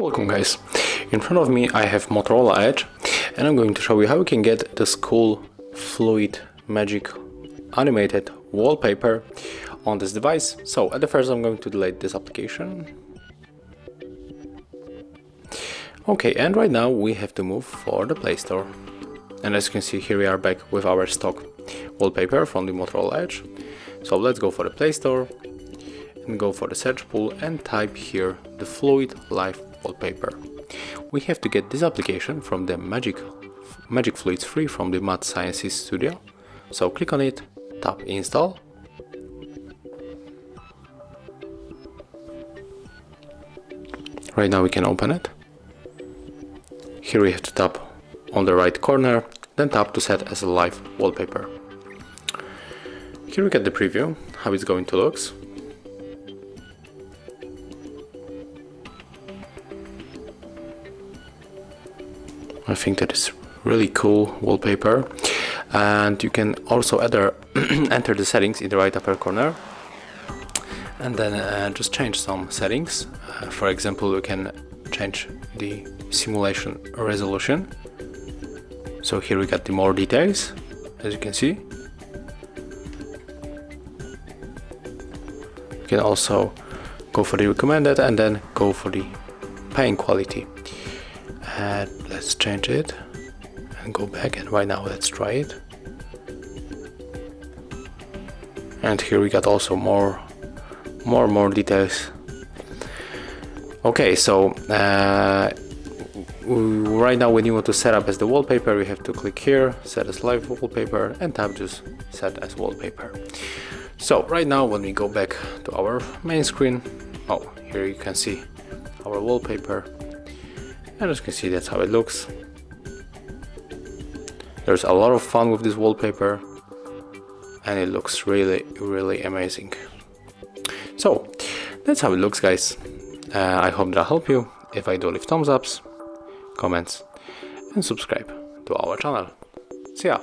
Welcome guys, in front of me I have Motorola Edge and I'm going to show you how you can get this cool fluid magic animated wallpaper on this device. So at the first I'm going to delete this application. Okay, and right now we have to move for the Play Store. And as you can see here we are back with our stock wallpaper from the Motorola Edge. So let's go for the Play Store and go for the search pool and type here the Fluid Live wallpaper. We have to get this application from the Magic, Magic Fluids free from the Mad Sciences Studio. So click on it, tap install. Right now we can open it. Here we have to tap on the right corner, then tap to set as a live wallpaper. Here we get the preview, how it's going to look. I think that is really cool wallpaper and you can also enter, enter the settings in the right upper corner and then uh, just change some settings uh, for example you can change the simulation resolution so here we got the more details as you can see. You can also go for the recommended and then go for the paying quality. And let's change it and go back and right now let's try it. And here we got also more more more details. Okay so uh, right now when you want to set up as the wallpaper. We have to click here set as live wallpaper and tap just set as wallpaper. So right now when we go back to our main screen oh here you can see our wallpaper. And as you can see that's how it looks. There's a lot of fun with this wallpaper and it looks really really amazing. So that's how it looks guys. Uh, I hope that helped you. If I do leave thumbs ups comments and subscribe to our channel. See ya